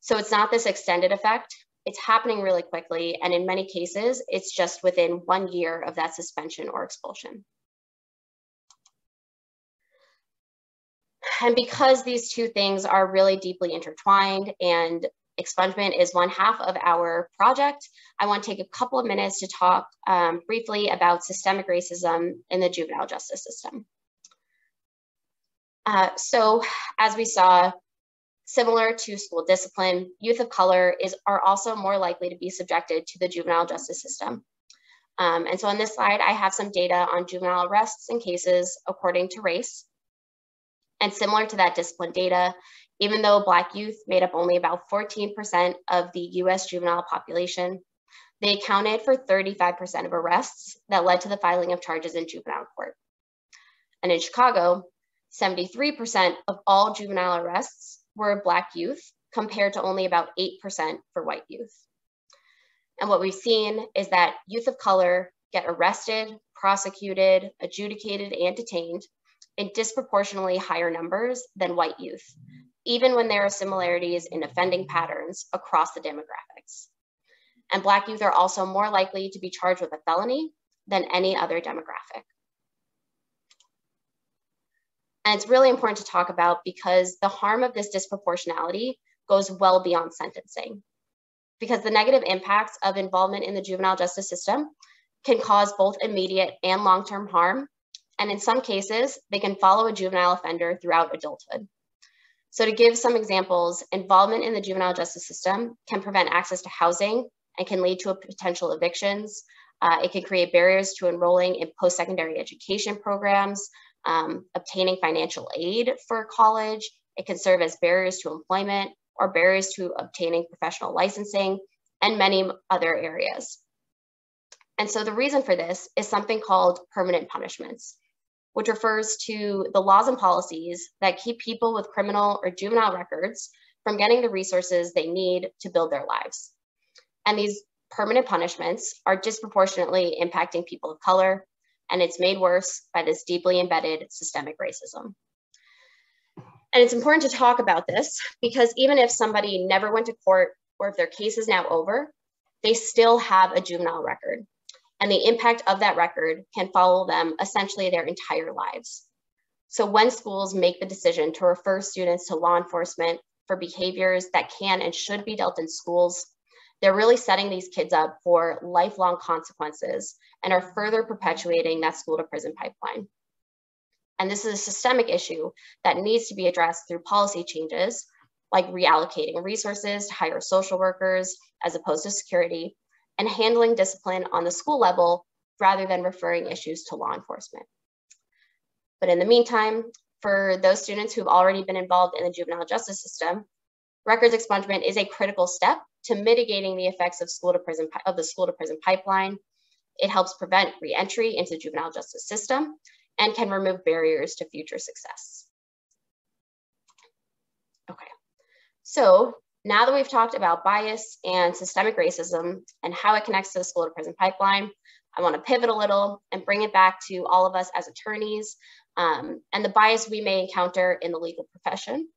So it's not this extended effect, it's happening really quickly. And in many cases, it's just within one year of that suspension or expulsion. And because these two things are really deeply intertwined and expungement is one half of our project. I want to take a couple of minutes to talk um, briefly about systemic racism in the juvenile justice system. Uh, so as we saw, similar to school discipline, youth of color is, are also more likely to be subjected to the juvenile justice system. Um, and so on this slide, I have some data on juvenile arrests and cases according to race. And similar to that discipline data, even though Black youth made up only about 14% of the US juvenile population, they accounted for 35% of arrests that led to the filing of charges in juvenile court. And in Chicago, 73% of all juvenile arrests were Black youth, compared to only about 8% for white youth. And what we've seen is that youth of color get arrested, prosecuted, adjudicated, and detained in disproportionately higher numbers than white youth, even when there are similarities in offending patterns across the demographics. And Black youth are also more likely to be charged with a felony than any other demographic. And it's really important to talk about because the harm of this disproportionality goes well beyond sentencing. Because the negative impacts of involvement in the juvenile justice system can cause both immediate and long-term harm. And in some cases, they can follow a juvenile offender throughout adulthood. So to give some examples, involvement in the juvenile justice system can prevent access to housing and can lead to potential evictions. Uh, it can create barriers to enrolling in post-secondary education programs, um, obtaining financial aid for college. It can serve as barriers to employment or barriers to obtaining professional licensing and many other areas. And so the reason for this is something called permanent punishments, which refers to the laws and policies that keep people with criminal or juvenile records from getting the resources they need to build their lives. And these permanent punishments are disproportionately impacting people of color, and it's made worse by this deeply embedded systemic racism. And it's important to talk about this because even if somebody never went to court or if their case is now over, they still have a juvenile record. And the impact of that record can follow them essentially their entire lives. So when schools make the decision to refer students to law enforcement for behaviors that can and should be dealt in schools, they're really setting these kids up for lifelong consequences and are further perpetuating that school to prison pipeline. And this is a systemic issue that needs to be addressed through policy changes, like reallocating resources to hire social workers as opposed to security, and handling discipline on the school level rather than referring issues to law enforcement. But in the meantime, for those students who've already been involved in the juvenile justice system, records expungement is a critical step to mitigating the effects of school to prison of the school to prison pipeline. It helps prevent reentry into the juvenile justice system and can remove barriers to future success. Okay, so now that we've talked about bias and systemic racism and how it connects to the school to prison pipeline, I want to pivot a little and bring it back to all of us as attorneys um, and the bias we may encounter in the legal profession.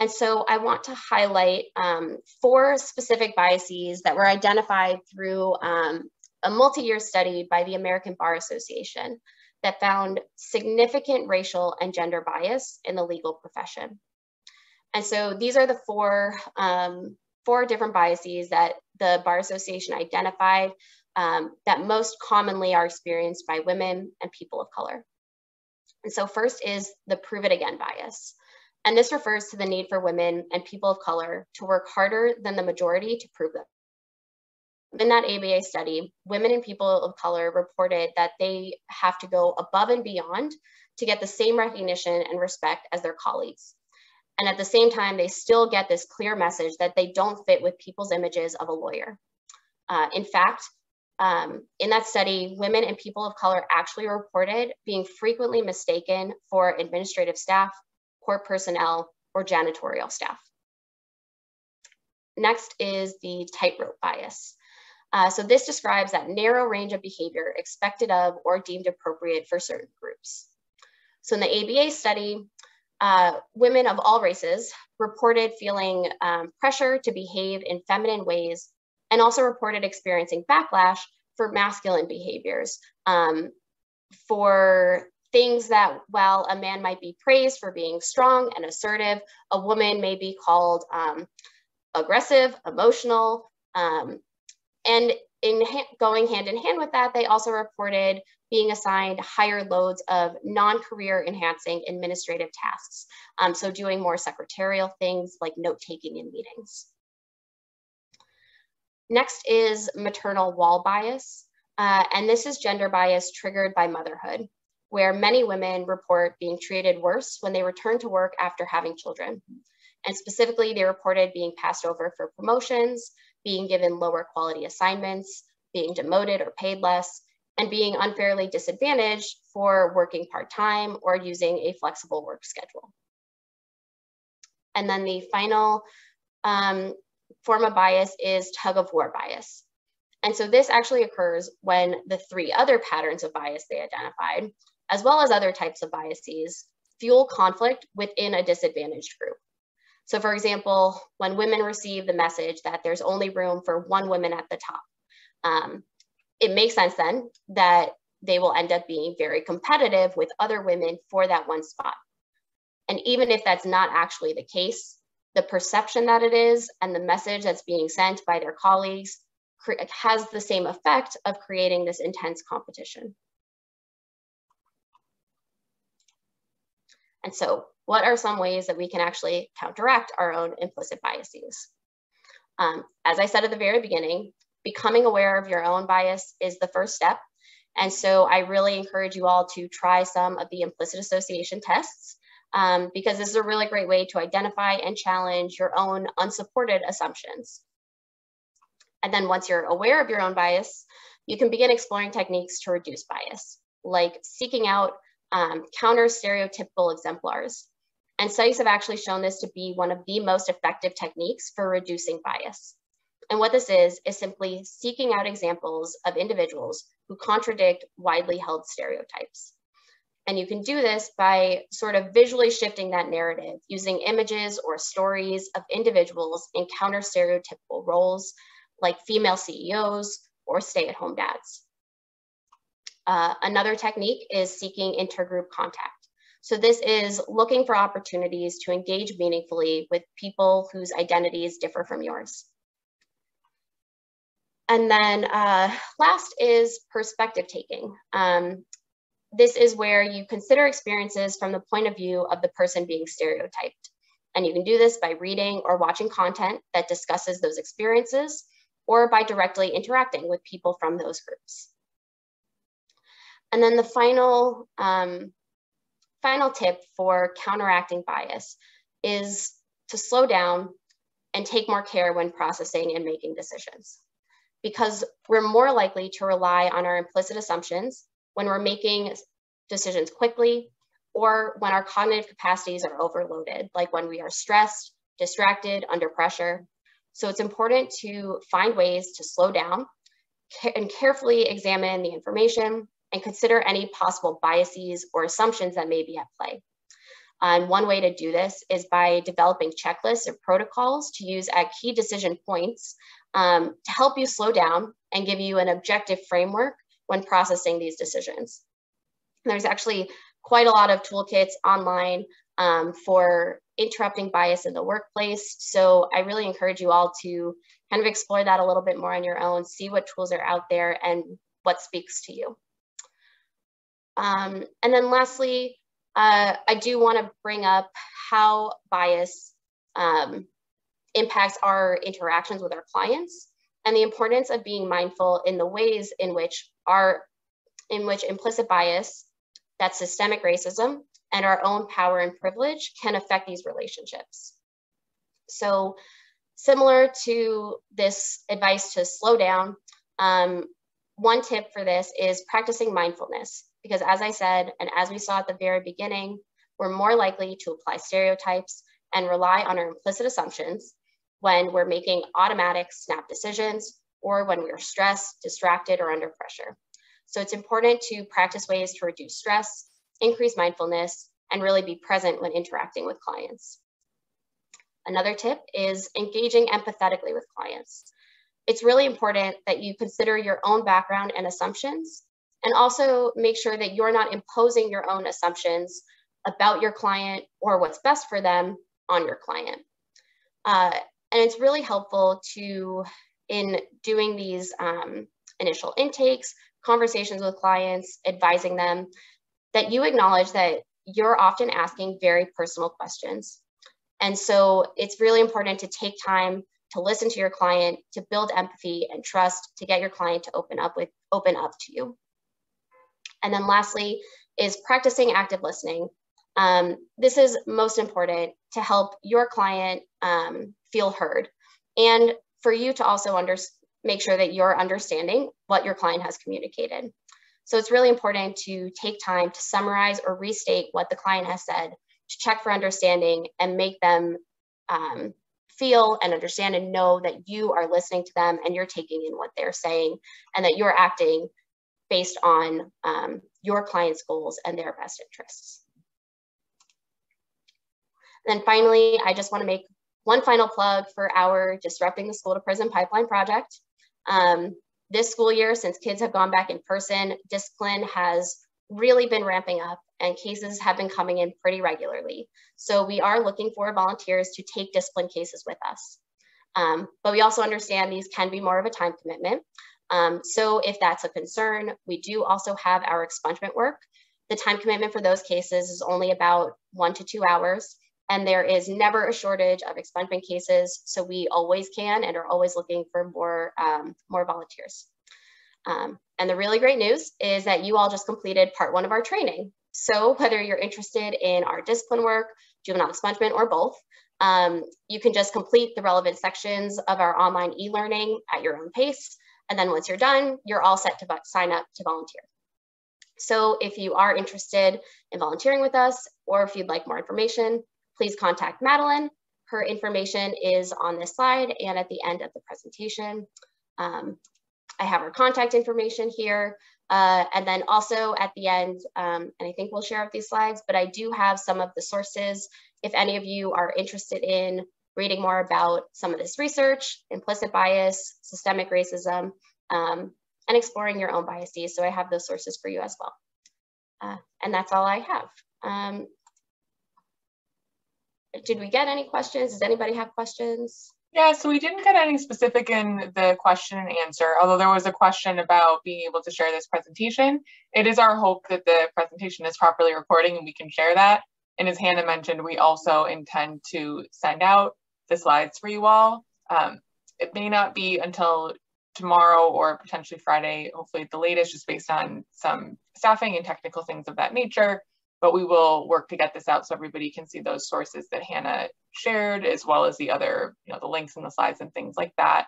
And so I want to highlight um, four specific biases that were identified through um, a multi-year study by the American Bar Association that found significant racial and gender bias in the legal profession. And so these are the four, um, four different biases that the Bar Association identified um, that most commonly are experienced by women and people of color. And so first is the prove it again bias. And this refers to the need for women and people of color to work harder than the majority to prove. In that ABA study, women and people of color reported that they have to go above and beyond to get the same recognition and respect as their colleagues. And at the same time, they still get this clear message that they don't fit with people's images of a lawyer. Uh, in fact, um, in that study, women and people of color actually reported being frequently mistaken for administrative staff, court personnel, or janitorial staff. Next is the tightrope bias. Uh, so this describes that narrow range of behavior expected of or deemed appropriate for certain groups. So in the ABA study, uh, women of all races reported feeling um, pressure to behave in feminine ways and also reported experiencing backlash for masculine behaviors um, for things that while a man might be praised for being strong and assertive, a woman may be called um, aggressive, emotional, um, and in ha going hand in hand with that, they also reported being assigned higher loads of non-career enhancing administrative tasks. Um, so doing more secretarial things like note-taking in meetings. Next is maternal wall bias. Uh, and this is gender bias triggered by motherhood where many women report being treated worse when they return to work after having children. And specifically, they reported being passed over for promotions, being given lower quality assignments, being demoted or paid less, and being unfairly disadvantaged for working part-time or using a flexible work schedule. And then the final um, form of bias is tug of war bias. And so this actually occurs when the three other patterns of bias they identified, as well as other types of biases, fuel conflict within a disadvantaged group. So for example, when women receive the message that there's only room for one woman at the top, um, it makes sense then that they will end up being very competitive with other women for that one spot. And even if that's not actually the case, the perception that it is and the message that's being sent by their colleagues has the same effect of creating this intense competition. And so what are some ways that we can actually counteract our own implicit biases? Um, as I said at the very beginning, becoming aware of your own bias is the first step. And so I really encourage you all to try some of the implicit association tests um, because this is a really great way to identify and challenge your own unsupported assumptions. And then once you're aware of your own bias, you can begin exploring techniques to reduce bias, like seeking out um, counter stereotypical exemplars. And studies have actually shown this to be one of the most effective techniques for reducing bias. And what this is, is simply seeking out examples of individuals who contradict widely held stereotypes. And you can do this by sort of visually shifting that narrative using images or stories of individuals in counter stereotypical roles like female CEOs or stay-at-home dads. Uh, another technique is seeking intergroup contact. So this is looking for opportunities to engage meaningfully with people whose identities differ from yours. And then uh, last is perspective taking. Um, this is where you consider experiences from the point of view of the person being stereotyped. And you can do this by reading or watching content that discusses those experiences or by directly interacting with people from those groups. And then the final, um, final tip for counteracting bias is to slow down and take more care when processing and making decisions. Because we're more likely to rely on our implicit assumptions when we're making decisions quickly or when our cognitive capacities are overloaded, like when we are stressed, distracted, under pressure. So it's important to find ways to slow down and carefully examine the information and consider any possible biases or assumptions that may be at play. And one way to do this is by developing checklists or protocols to use at key decision points um, to help you slow down and give you an objective framework when processing these decisions. There's actually quite a lot of toolkits online um, for interrupting bias in the workplace. So I really encourage you all to kind of explore that a little bit more on your own, see what tools are out there and what speaks to you. Um, and then lastly, uh, I do want to bring up how bias um, impacts our interactions with our clients and the importance of being mindful in the ways in which our in which implicit bias that systemic racism and our own power and privilege can affect these relationships. So similar to this advice to slow down, um, one tip for this is practicing mindfulness, because as I said, and as we saw at the very beginning, we're more likely to apply stereotypes and rely on our implicit assumptions when we're making automatic snap decisions or when we're stressed, distracted, or under pressure. So it's important to practice ways to reduce stress, increase mindfulness, and really be present when interacting with clients. Another tip is engaging empathetically with clients. It's really important that you consider your own background and assumptions, and also make sure that you're not imposing your own assumptions about your client or what's best for them on your client. Uh, and it's really helpful to, in doing these um, initial intakes, conversations with clients, advising them, that you acknowledge that you're often asking very personal questions. And so it's really important to take time to listen to your client, to build empathy and trust, to get your client to open up with open up to you. And then lastly is practicing active listening. Um, this is most important to help your client um, feel heard and for you to also understand make sure that you're understanding what your client has communicated. So it's really important to take time to summarize or restate what the client has said, to check for understanding and make them um, feel and understand and know that you are listening to them and you're taking in what they're saying and that you're acting based on um, your client's goals and their best interests. And then finally, I just wanna make one final plug for our Disrupting the School to Prison Pipeline project. Um, this school year, since kids have gone back in person, discipline has really been ramping up and cases have been coming in pretty regularly. So we are looking for volunteers to take discipline cases with us. Um, but we also understand these can be more of a time commitment. Um, so if that's a concern, we do also have our expungement work. The time commitment for those cases is only about one to two hours, and there is never a shortage of expungement cases. So we always can and are always looking for more, um, more volunteers. Um, and the really great news is that you all just completed part one of our training. So whether you're interested in our discipline work, juvenile expungement, or both, um, you can just complete the relevant sections of our online e-learning at your own pace. And then once you're done, you're all set to sign up to volunteer. So if you are interested in volunteering with us, or if you'd like more information, please contact Madeline. Her information is on this slide and at the end of the presentation. Um, I have her contact information here. Uh, and then also at the end, um, and I think we'll share up these slides, but I do have some of the sources. If any of you are interested in reading more about some of this research, implicit bias, systemic racism, um, and exploring your own biases. So I have those sources for you as well. Uh, and that's all I have. Um, did we get any questions? Does anybody have questions? Yeah, so we didn't get any specific in the question and answer, although there was a question about being able to share this presentation. It is our hope that the presentation is properly recording and we can share that. And as Hannah mentioned, we also intend to send out the slides for you all. Um, it may not be until tomorrow or potentially Friday, hopefully the latest, just based on some staffing and technical things of that nature but we will work to get this out so everybody can see those sources that Hannah shared, as well as the other, you know, the links and the slides and things like that.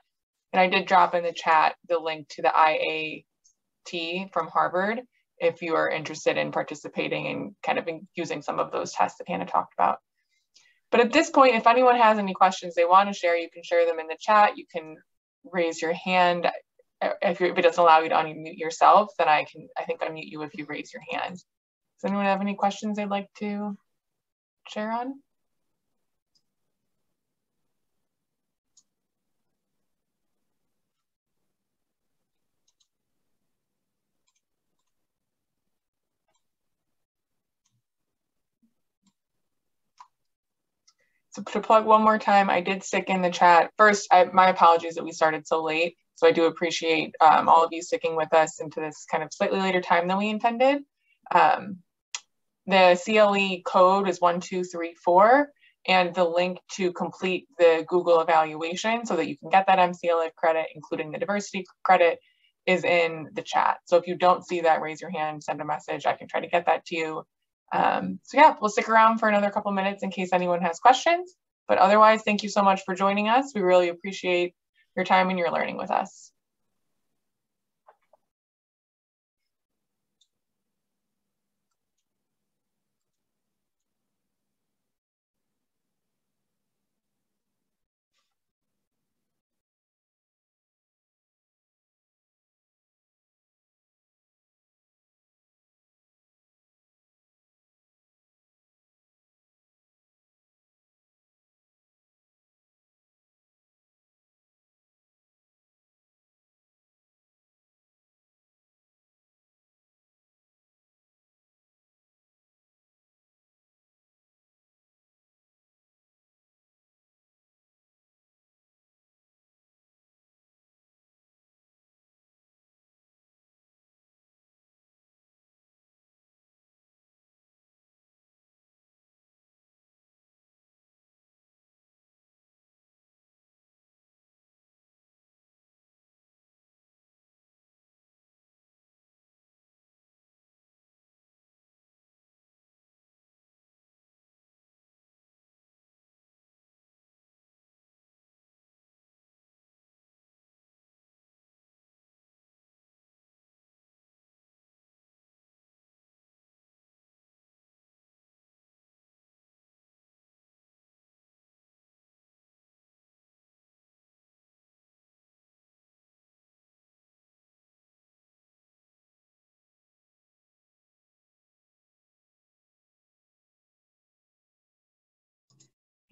And I did drop in the chat the link to the IAT from Harvard if you are interested in participating and kind of using some of those tests that Hannah talked about. But at this point, if anyone has any questions they want to share, you can share them in the chat. You can raise your hand. If, if it doesn't allow you to unmute yourself, then I can, I think, unmute you if you raise your hand. Does anyone have any questions they'd like to share on? To plug one more time, I did stick in the chat. First, I, my apologies that we started so late. So I do appreciate um, all of you sticking with us into this kind of slightly later time than we intended. Um, the CLE code is 1234 and the link to complete the Google evaluation so that you can get that MCLE credit, including the diversity credit, is in the chat. So if you don't see that, raise your hand, send a message. I can try to get that to you. Um, so yeah, we'll stick around for another couple minutes in case anyone has questions. But otherwise, thank you so much for joining us. We really appreciate your time and your learning with us.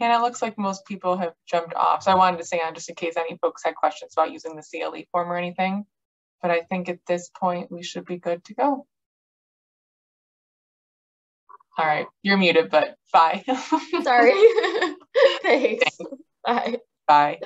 And it looks like most people have jumped off. So I wanted to say on just in case any folks had questions about using the CLE form or anything. But I think at this point we should be good to go. All right, you're muted, but bye. Sorry. Thanks. Bye. Bye.